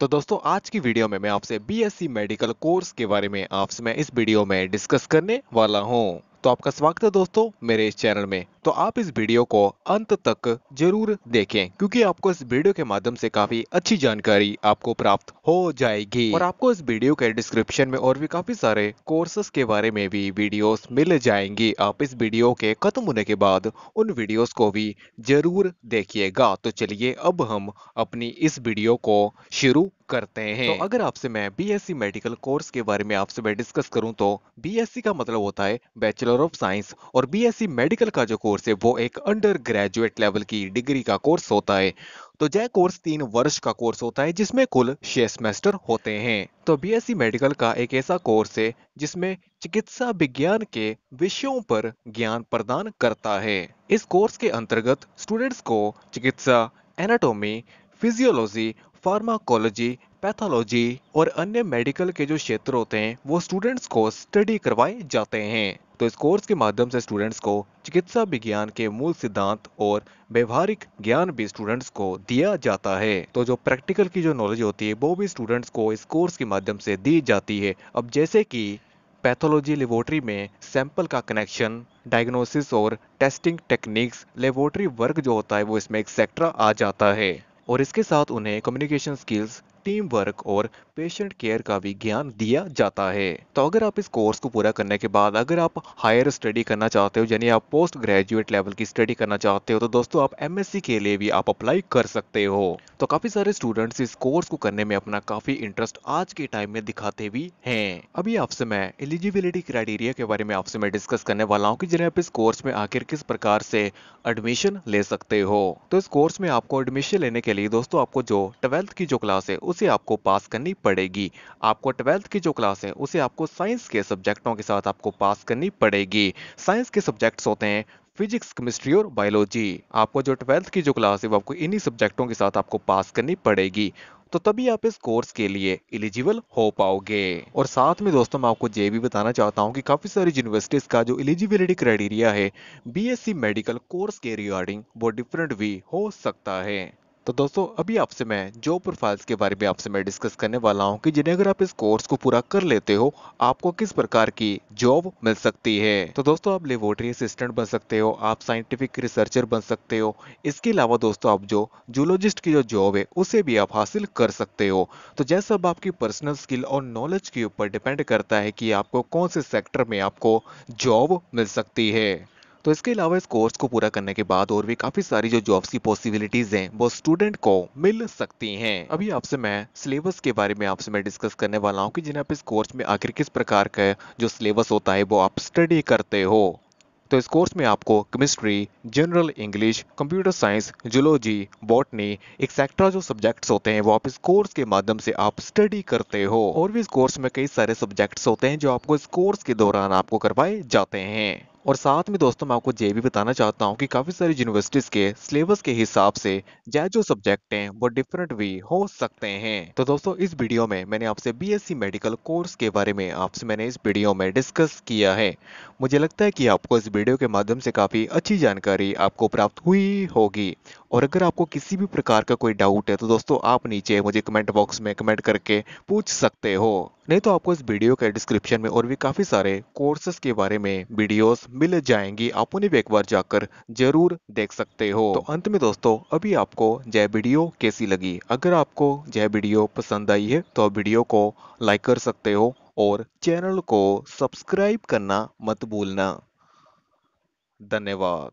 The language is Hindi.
तो दोस्तों, आज की वीडियो में मैं आपसे बीएससी मेडिकल कोर्स के बारे में आपसे मैं इस वीडियो में डिस्कस करने वाला हूँ। तो आपका स्वागत है दोस्तों मेरे इस चैनल में। तो आप इस वीडियो को अंत तक ज़रूर देखें, क्योंकि आपको इस वीडियो के माध्यम से काफ़ी अच्छी जानकारी आपको प्राप्त हो जाएगी। और आपको इस वीडियो के डिस्क्रिप्शन में और भी काफ़ी सारे कोर्सेस के बारे में भी वीडियोस मिल जाएँगी। आप इस वीडियो के खत्म होने के बाद उन वीडियोस को भी ज़रूर देखिएगा। तो चलिए, अब हम अपनी इस वीडियो को शुरू करते हैं। तो अगर आपसे मैं बीएससी मेडिकल कोर्स के बारे में आपसे मैं डिस्कस करूँ तो बीएससी का मतलब होता है बैचलर ऑफ़ साइंस और बीएससी मेडिकल का जो कोर्स है वो एक अंडर ग्रेजुएट लेवल की डिग्री का कोर्स होता है। तो जय कोर्स तीन वर्ष का कोर्स होता है, जिसमें कुल छह सेमेस्टर होते हैं। तो बीएससी मेडिकल का एक ऐसा कोर्स है, जिसमें चिकित्सा विज्ञान के विषयों पर ज्ञान प्रदान करता है। इस कोर्स के अंतर्गत स्टूडेंट्स को चिकित्सा एनाटोमी फिजियोलॉजी फार्माकोलॉजी पैथोलॉजी और अन्य मेडिकल के जो क्षेत्र होते हैं, वो स्टूडेंट्स को स्टडी करवाए जाते हैं। तो इस कोर्स के माध्यम से स्टूडेंट्स को चिकित्सा विज्ञान के मूल सिद्धांत और व्यवहारिक ज्ञान भी स्टूडेंट्स को दिया जाता है। तो जो प्रैक्टिकल की जो नॉलेज होती है, वो भी स्टूडेंट्स को इस कोर्स के माध्यम से दी जाती है। अब जैसे कि पैथोलॉजी लेबोरेटरी में सैंपल का कनेक्शन डायग्नोसिस और टेस्टिंग टेक्निक्स लेबोरेटरी वर्क जो होता है, वो इसमें एक सेक्टर आ जाता है। और इसके साथ उन्हें कम्युनिकेशन स्किल्स टीम वर्क और पेशेंट केयर का भी ज्ञान दिया जाता है। तो अगर आप इस कोर्स को पूरा करने के बाद अगर आप हायर स्टडी करना चाहते हो, यानी आप पोस्ट ग्रेजुएट लेवल की स्टडी करना चाहते हो तो दोस्तों आप एमएससी के लिए भी आप अप्लाई कर सकते हो। तो काफ़ी सारे स्टूडेंट्स इस कोर्स को करने में अपना काफ़ी इंटरेस्ट आज के टाइम में दिखाते भी हैं। अभी आपसे मैं एलिजिबिलिटी क्राइटेरिया के बारे में आपसे मैं डिस्कस करने वाला हूँ कि जिन्हें आप इस कोर्स में आखिर किस प्रकार से एडमिशन ले सकते हो। तो इस कोर्स में आपको एडमिशन लेने के लिए दोस्तों आपको जो ट्वेल्थ की जो क्लास है, उसे आपको पास करनी पड़ेगी। आपको ट्वेल्थ की जो क्लास है, उसे आपको साइंस के सब्जेक्टों के साथ आपको पास करनी पड़ेगी। साइंस के सब्जेक्ट्स होते हैं फिजिक्स, केमिस्ट्री और बायोलॉजी। आपको जो ट्वेल्थ की जो क्लास है, वो आपको इन्हीं सब्जेक्टों के साथ आपको पास करनी पड़ेगी। तो तभी आप इस कोर्स के लिए एलिजिबल हो पाओगे। और साथ में दोस्तों, मैं आपको ये भी बताना चाहता हूँ कि काफ़ी सारी यूनिवर्सिटीज का जो एलिजिबिलिटी क्राइटेरिया है बीएससी मेडिकल कोर्स के रिगार्डिंग वो डिफरेंट भी हो सकता है। तो दोस्तों, अभी आपसे मैं जॉब प्रोफाइल्स के बारे में आपसे मैं डिस्कस करने वाला हूँ कि जिन्हें अगर आप इस कोर्स को पूरा कर लेते हो, आपको किस प्रकार की जॉब मिल सकती है? तो दोस्तों, आप लेबोरेटरी असिस्टेंट बन सकते हो, आप साइंटिफिक रिसर्चर बन सकते हो, इसके अलावा दोस्तों, आप जो जूलॉजिस्ट की जो जॉब है, उसे भी आप हासिल कर सकते हो। तो जैसा अब आपकी पर्सनल स्किल और नॉलेज के ऊपर डिपेंड करता है कि आपको कौन से सेक्टर में आपको जॉब मिल सकती है। तो इसके अलावा इस कोर्स को पूरा करने के बाद और भी काफ़ी सारी जो जॉब्स की पॉसिबिलिटीज हैं, वो स्टूडेंट को मिल सकती हैं। अभी आपसे मैं सिलेबस के बारे में आपसे मैं डिस्कस करने वाला हूँ कि जिन्हें आप इस कोर्स में आखिर किस प्रकार का जो सिलेबस होता है, वो आप स्टडी करते हो। तो इस कोर्स में आपको chemistry general English computer science zoology botany etcetera जो सब्जेक्ट्स होते हैं, वो आप इस कोर्स के माध्यम से आप स्टडी करते हो। और भी इस कोर्स में कई सारे सब्जेक्ट्स होते हैं, जो आपको इस कोर्स के दौरान आपको करवाए जाते हैं। और साथ में दोस्तों, मैं आपको ये भी बताना चाहता हूँ कि काफ़ी सारी यूनिवर्सिटीज के सिलेबस के हिसाब से जय जो सब्जेक्ट हैं, वो डिफरेंट भी हो सकते हैं। तो दोस्तों, इस वीडियो में मैंने आपसे बीएससी मेडिकल कोर्स के बारे में आपसे मैंने इस वीडियो में डिस्कस किया है। मुझे लगता है कि आपको इस वीडियो के माध्यम से काफ़ी अच्छी जानकारी आपको प्राप्त हुई होगी। और अगर आपको किसी भी प्रकार का कोई डाउट है तो दोस्तों, आप नीचे मुझे कमेंट बॉक्स में कमेंट करके पूछ सकते हो। नहीं तो आपको इस वीडियो के डिस्क्रिप्शन में और भी काफ़ी सारे कोर्सेज के बारे में वीडियोस मिल जाएँगी। आप उन्हें भी एक बार जाकर ज़रूर देख सकते हो। तो अंत में दोस्तों, अभी आपको जय वीडियो कैसी लगी? अगर आपको जय वीडियो पसंद आई है तो वीडियो को लाइक कर सकते हो और चैनल को सब्सक्राइब करना मत भूलना। धन्यवाद।